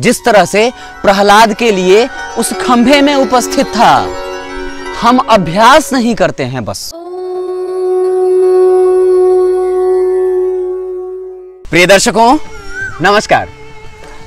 जिस तरह से प्रहलाद के लिए उस खंभे में उपस्थित था, हम अभ्यास नहीं करते हैं बस। प्रिय दर्शकों, नमस्कार।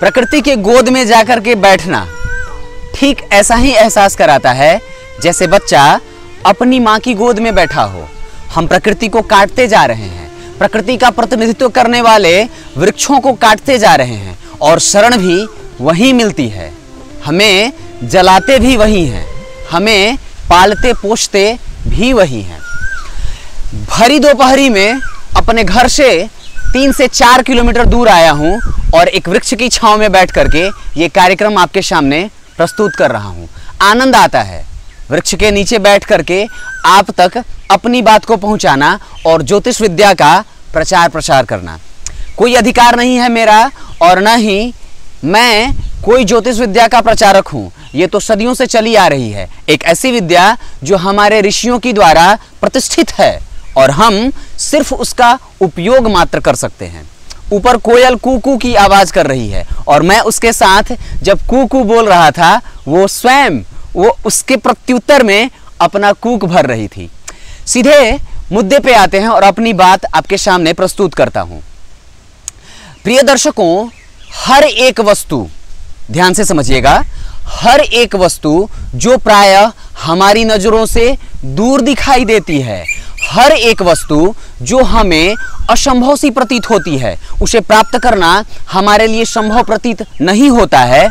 प्रकृति के गोद में जाकर के बैठना ठीक ऐसा ही एहसास कराता है जैसे बच्चा अपनी माँ की गोद में बैठा हो। हम प्रकृति को काटते जा रहे हैं। प्रकृति का प्रतिनिधित्व करने वाले वृक्षों को काटते जा रहे हैं। और शरण भी वही मिलती है। हमें जलाते भी वही हैं। हमें पालते पोषते भी वही हैं। भरी दोपहरी में अपने घर से तीन से चार किलोमीटर दूर आया हूँ और एक वृक्ष की छांव में बैठ करके ये कार्यक्रम आपके सामने प्रस्तुत कर रहा हूँ। आनंद आता है। वृक्ष के नीचे बैठ करके आप तक अपनी बात को पहुंचाना और ज्योतिष विद्या का प्रचार प्रसार करना। कोई अधिकार नहीं है मेरा और न ही मैं कोई ज्योतिष विद्या का प्रचारक हूँ। ये तो सदियों से चली आ रही है। एक ऐसी विद्या जो हमारे ऋषियों की द्वारा प्रतिष्ठित है और हम सिर्फ़ उसका उपयोग मात्र कर सकते हैं। ऊपर कोयल कुकू की आवाज़ कर रही है और मैं उसके साथ जब कुकू बोल रहा था, वो स्वयं, वो उसके प्रत्युत्तर में अपना कूक भर रही थी। सीधे मुद्दे पे आते हैं और अपनी बात आपके सामने प्रस्तुत करता हूँ। प्रिय दर्शकों, हर एक वस्तु, ध्यान से समझिएगा, हर एक वस्तु जो प्रायः हमारी नज़रों से दूर दिखाई देती है, हर एक वस्तु जो हमें असंभव सी प्रतीत होती है, उसे प्राप्त करना हमारे लिए संभव प्रतीत नहीं होता है,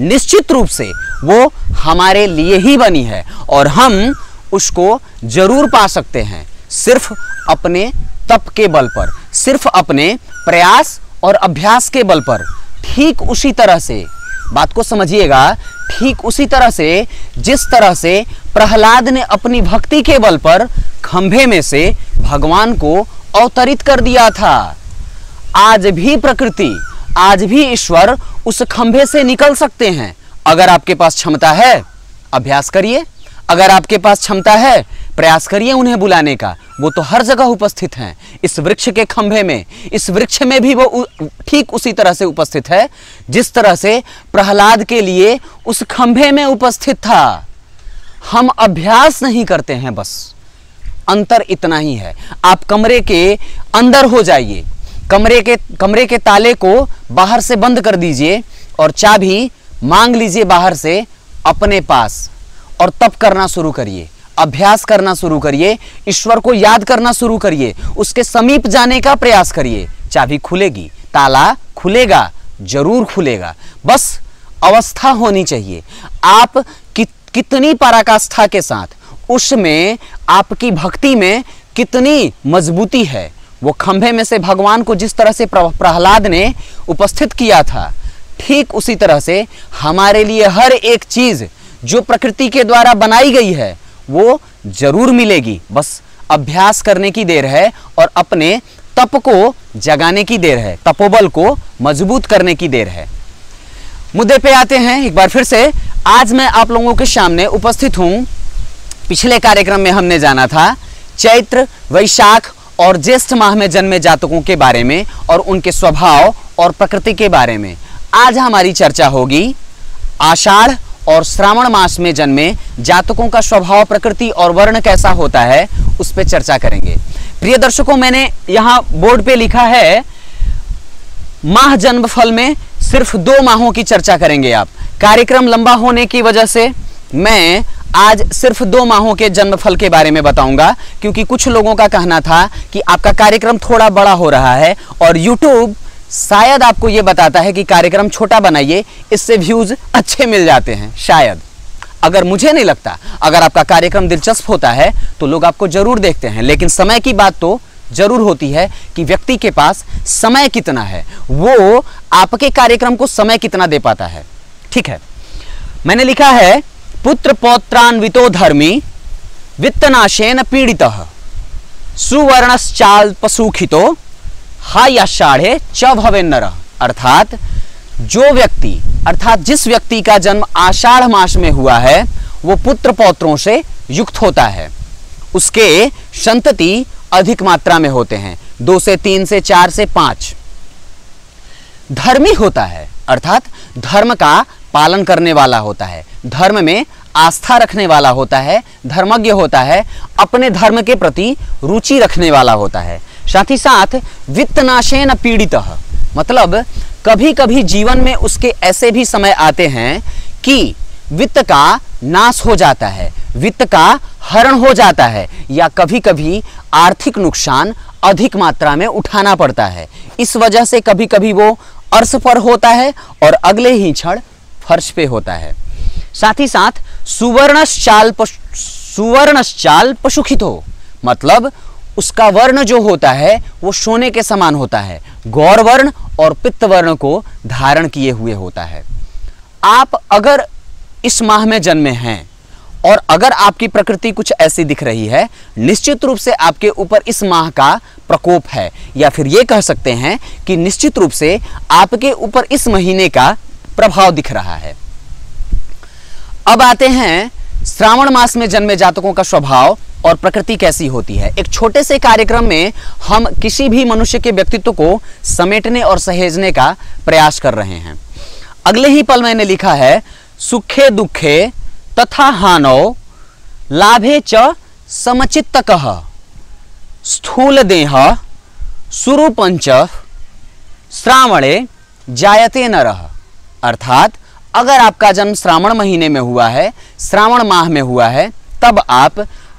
निश्चित रूप से वो हमारे लिए ही बनी है और हम उसको ज़रूर पा सकते हैं, सिर्फ़ अपने तप के बल पर, सिर्फ़ अपने प्रयास और अभ्यास के बल पर, ठीक उसी तरह से, बात को समझिएगा, ठीक उसी तरह से, जिस तरह से प्रहलाद ने अपनी भक्ति के बल पर खंभे में से भगवान को अवतरित कर दिया था। आज भी प्रकृति, आज भी ईश्वर उस खंभे से निकल सकते हैं। अगर आपके पास क्षमता है, अभ्यास करिए। अगर आपके पास क्षमता है प्रयास करिए उन्हें बुलाने का। वो तो हर जगह उपस्थित हैं। इस वृक्ष के खंभे में, इस वृक्ष में भी वो ठीक उसी तरह से उपस्थित है, जिस तरह से प्रहलाद के लिए उस खंभे में उपस्थित था। हम अभ्यास नहीं करते हैं बस। अंतर इतना ही है। आप कमरे के अंदर हो जाइए। कमरे के कमरे के ताले को बाहर से बंद कर दीजिए और चाबी मांग लीजिए बाहर से अपने पास और तप करना शुरू करिए। अभ्यास करना शुरू करिए ईश्वर को याद करना शुरू करिए उसके समीप जाने का प्रयास करिए। चाबी खुलेगी ताला खुलेगा ज़रूर खुलेगा। बस अवस्था होनी चाहिए। आप कि, कितनी पराकाष्ठा के साथ उसमें आपकी भक्ति में कितनी मजबूती है। वो खंभे में से भगवान को जिस तरह से प्रहलाद ने उपस्थित किया था ठीक उसी तरह से हमारे लिए हर एक चीज़ जो प्रकृति के द्वारा बनाई गई है वो ज़रूर मिलेगी। बस अभ्यास करने की देर है और अपने तप को जगाने की देर है, तपोबल को मज़बूत करने की देर है। मुद्दे पे आते हैं एक बार फिर से। आज मैं आप लोगों के सामने उपस्थित हूँ। पिछले कार्यक्रम में हमने जाना था चैत्र, वैशाख और ज्येष्ठ माह में जन्मे जातकों के बारे में और उनके स्वभाव और प्रकृति के बारे में। आज हमारी चर्चा होगी आषाढ़ और श्रावण मास में जन्मे, जातकों का स्वभाव, प्रकृति और वर्ण कैसा होता है, उस पर चर्चा करेंगे। प्रिय दर्शकों, मैंने यहाँ बोर्ड पे लिखा है, माह जन्म फल में सिर्फ़ दो माहों की चर्चा करेंगे आप। कार्यक्रम लंबा होने की वजह से मैं आज सिर्फ़ दो माहों के जन्मफल के बारे में बताऊँगा, क्योंकि कुछ लोगों का कहना था कि आपका कार्यक्रम थोड़ा बड़ा हो रहा है और YouTube शायद आपको यह बताता है कि कार्यक्रम छोटा बनाइए, इससे व्यूज़ अच्छे मिल जाते हैं, शायद। अगर मुझे नहीं लगता, अगर आपका कार्यक्रम दिलचस्प होता है तो लोग आपको ज़रूर देखते हैं। लेकिन समय की बात तो ज़रूर होती है कि व्यक्ति के पास समय कितना है, वो आपके कार्यक्रम को समय कितना दे पाता है। ठीक है? मैंने लिखा है, पुत्र पौत्रान्वितो धर्मी वित्तनाशेन पीड़ित सुवर्णश्चाल पशुखितो हा याषाढ़े च भवे नर। अर्थात, जो व्यक्ति, अर्थात जिस व्यक्ति का जन्म आषाढ़ मास में हुआ है, वो पुत्र पौत्रों से युक्त होता है। उसके संतति अधिक मात्रा में होते हैं, दो से तीन से चार से पाँच। धर्मी होता है, अर्थात धर्म का पालन करने वाला होता है। धर्म में आस्था रखने वाला होता है, धर्मज्ञ होता है, अपने धर्म के प्रति रुचि रखने वाला होता है। साथ ही साथ वित्त नाशेन पीड़ित। मतलब कभी कभी जीवन में उसके ऐसे भी समय आते हैं कि वित्त का नाश हो जाता है, वित्त का हरण हो जाता है, या कभी कभी आर्थिक नुकसान अधिक मात्रा में उठाना पड़ता है। इस वजह से कभी कभी वो अर्श पर होता है और अगले ही क्षण फर्श पे होता है। साथ ही साथ सुवर्णश्चाल सुवर्णश्चाल पशुखित हो मतलब उसका वर्ण जो होता है, वो सोने के समान होता है। गौर वर्ण और पित्त वर्ण को धारण किए हुए होता है। आप अगर इस माह में जन्मे हैं और अगर आपकी प्रकृति कुछ ऐसी दिख रही है, निश्चित रूप से आपके ऊपर इस माह का प्रकोप है। या फिर ये कह सकते हैं कि निश्चित रूप से आपके ऊपर इस महीने का प्रभाव दिख रहा है। अब आते हैं, श्रावण मास में जन्मे जातकों का स्वभाव। और प्रकृति कैसी होती है। एक छोटे से कार्यक्रम में हम किसी भी मनुष्य के व्यक्तित्व को समेटने और सहेजने का प्रयास कर रहे हैं। अगले ही पल मैंने लिखा है, सुखे दुखे तथा हानो, लाभे च समचित्तक, स्थूल देह सुरूपंच, श्रावणे जायते नरह अर्थात, अगर आपका जन्म श्रावण महीने में हुआ है, श्रावण माह में हुआ है, तब आप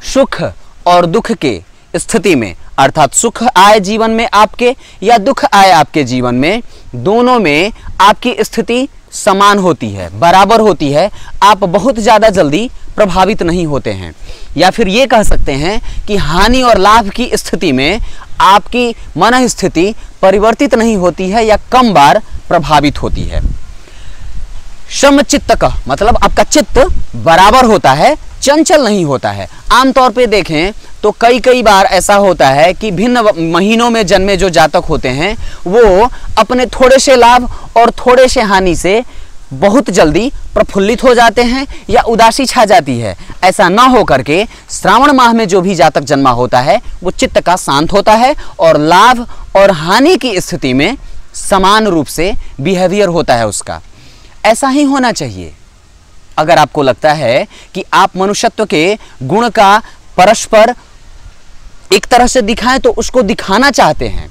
सुख और दुख के स्थिति में, अर्थात सुख आए जीवन में आपके या दुख आए आपके जीवन में, दोनों में आपकी स्थिति समान होती है, बराबर होती है। आप बहुत ज़्यादा जल्दी प्रभावित नहीं होते हैं। या फिर ये कह सकते हैं कि हानि और लाभ की स्थिति में आपकी मन स्थिति परिवर्तित नहीं होती है या कम बार प्रभावित होती है। सम चित्त का मतलब आपका चित्त बराबर होता है चंचल नहीं होता है। आमतौर पे देखें तो कई कई बार ऐसा होता है कि भिन्न महीनों में जन्मे जो जातक होते हैं, वो अपने थोड़े से लाभ और थोड़े से हानि से बहुत जल्दी प्रफुल्लित हो जाते हैं या उदासी छा जाती है। ऐसा ना हो करके श्रावण माह में जो भी जातक जन्मा होता है, वो चित्त का शांत होता है और लाभ और हानि की स्थिति में समान रूप से बिहेवियर होता है उसका। ऐसा ही होना चाहिए। अगर आपको लगता है कि आप मनुष्यत्व के गुण का परस्पर एक तरह से दिखाएँ तो उसको दिखाना चाहते हैं।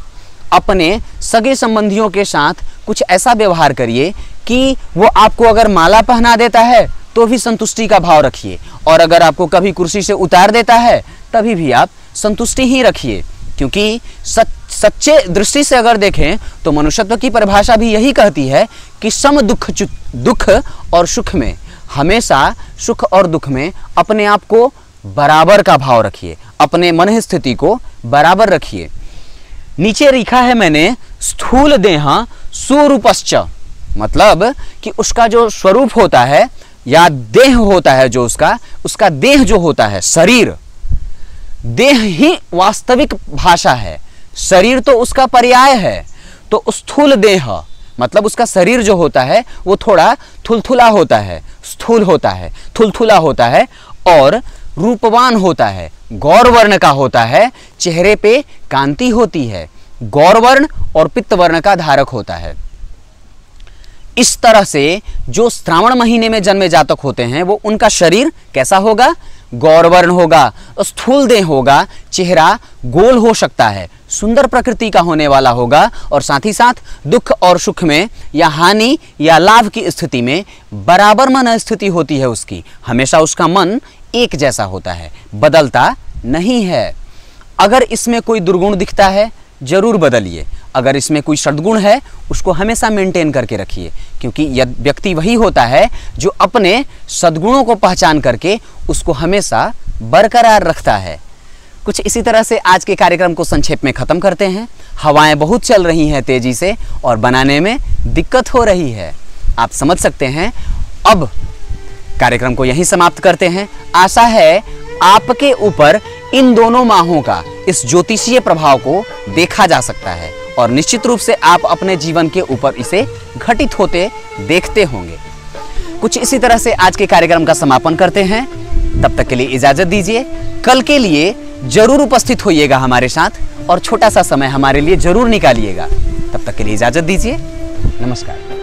अपने सगे संबंधियों के साथ कुछ ऐसा व्यवहार करिए कि वो आपको अगर माला पहना देता है तो भी संतुष्टि का भाव रखिए। और अगर आपको कभी कुर्सी से उतार देता है, तभी भी आप संतुष्टि ही रखिए। क्योंकि सच, सच्चे दृष्टि से अगर देखें तो मनुष्यत्व की परिभाषा भी यही कहती है कि सम दुख दुख और सुख में। हमेशा सुख और दुख में अपने आप को बराबर का भाव रखिए। अपने मन स्थिति को बराबर रखिए। नीचे लिखा है मैंने, स्थूल देह स्वरूपश्च। मतलब कि उसका जो स्वरूप होता है या देह होता है जो उसका उसका देह जो होता है, शरीर। देह ही वास्तविक भाषा है। शरीर तो उसका पर्याय है। तो स्थूल देह मतलब उसका शरीर जो होता है, वो थोड़ा थुलथुला होता है, स्थूल होता है, थुलथुला होता है और रूपवान होता है, गौरवर्ण का होता है, चेहरे पे कांति होती है, गौरवर्ण और पित्तवर्ण का धारक होता है। इस तरह से जो श्रावण महीने में जन्मे जातक होते हैं, वो उनका शरीर कैसा होगा? गौरवर्ण होगा स्थूल देह होगा, चेहरा गोल हो सकता है, सुंदर प्रकृति का होने वाला होगा और साथ ही साथ दुख और सुख में या हानि या लाभ की स्थिति में बराबर मन स्थिति होती है उसकी। हमेशा उसका मन एक जैसा होता है, बदलता नहीं है। अगर इसमें कोई दुर्गुण दिखता है, ज़रूर बदलिए। अगर इसमें कोई सदगुण है, उसको हमेशा मेंटेन करके रखिए। क्योंकि यह व्यक्ति वही होता है, जो अपने सद्गुणों को पहचान करके उसको हमेशा बरकरार रखता है। कुछ इसी तरह से आज के कार्यक्रम को संक्षेप में ख़त्म करते हैं। हवाएँ बहुत चल रही हैं तेज़ी से और बनाने में दिक्कत हो रही है। आप समझ सकते हैं। अब कार्यक्रम को यहीं समाप्त करते हैं। आशा है आपके ऊपर इन दोनों माहों का, इस ज्योतिषीय प्रभाव को देखा जा सकता है। और निश्चित रूप से आप अपने जीवन के ऊपर इसे घटित होते देखते होंगे। कुछ इसी तरह से आज के कार्यक्रम का समापन करते हैं। तब तक के लिए इजाज़त दीजिए। कल के लिए ज़रूर उपस्थित होइएगा हमारे साथ और छोटा सा समय हमारे लिए ज़रूर निकालिएगा। तब तक के लिए इजाज़त दीजिए। नमस्कार।